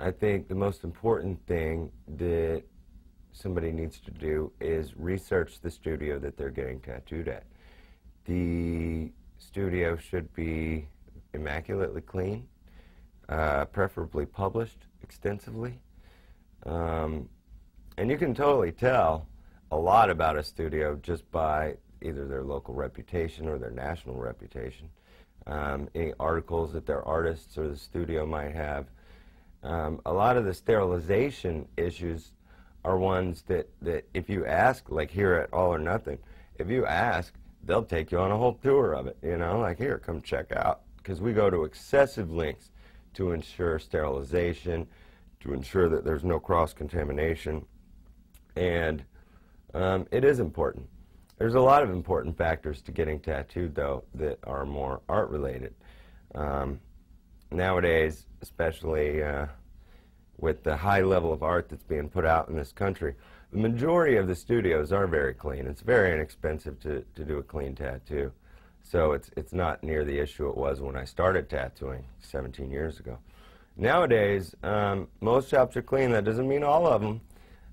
I think the most important thing that somebody needs to do is research the studio that they're getting tattooed at. The studio should be immaculately clean, uh, preferably published extensively. Um, and you can totally tell a lot about a studio just by either their local reputation or their national reputation. Um, any articles that their artists or the studio might have. Um, a lot of the sterilization issues are ones that, that if you ask, like here at All or Nothing, if you ask, they'll take you on a whole tour of it, you know, like here, come check out. Because we go to excessive lengths to ensure sterilization, to ensure that there's no cross-contamination. And um, it is important. There's a lot of important factors to getting tattooed, though, that are more art-related. Um, nowadays, especially uh, with the high level of art that's being put out in this country, the majority of the studios are very clean. It's very inexpensive to, to do a clean tattoo. So it's, it's not near the issue it was when I started tattooing 17 years ago. Nowadays, um, most shops are clean. That doesn't mean all of them.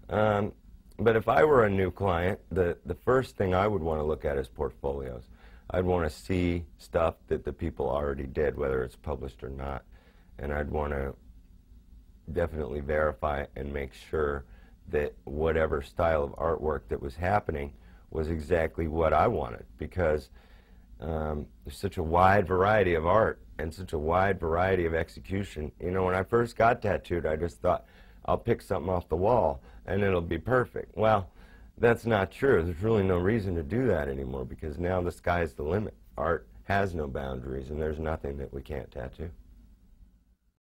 Um, but if I were a new client, the, the first thing I would want to look at is portfolios. I'd want to see stuff that the people already did, whether it's published or not. And I'd want to definitely verify and make sure that whatever style of artwork that was happening was exactly what I wanted because um, there's such a wide variety of art and such a wide variety of execution. You know, when I first got tattooed, I just thought, I'll pick something off the wall and it'll be perfect. Well, that's not true. There's really no reason to do that anymore because now the sky's the limit. Art has no boundaries and there's nothing that we can't tattoo.